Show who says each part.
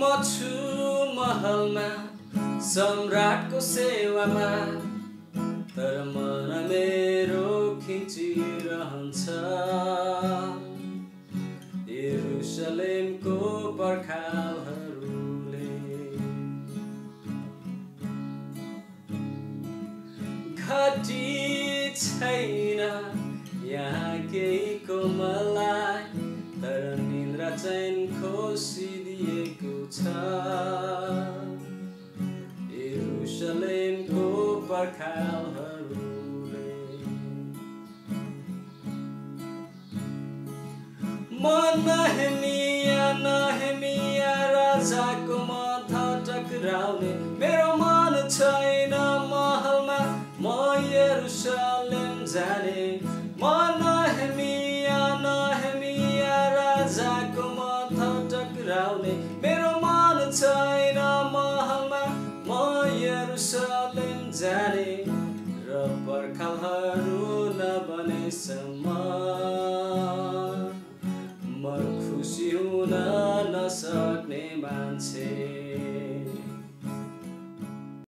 Speaker 1: म छु महलमा सम्राटको सेवामा। तर मन मेरो खिचिरहन्छ। यरुसलेमको पर्खालहरूले घटी छैन यहाँ तर निन्द्रा चैन खोसिदिएको छ यरुसलेमको पर्खालहरूले म नहेमिया नहेमिया राजाको माथा टक्राउने मेरो मन छैन महलमा म यरुसलेम जाने टक्राउने मेरो मन छैन महलमा। म यरुसलेम जाने र पर्खालहरू नबनेसम्म म खुसी हुन नसक्ने मान्छे।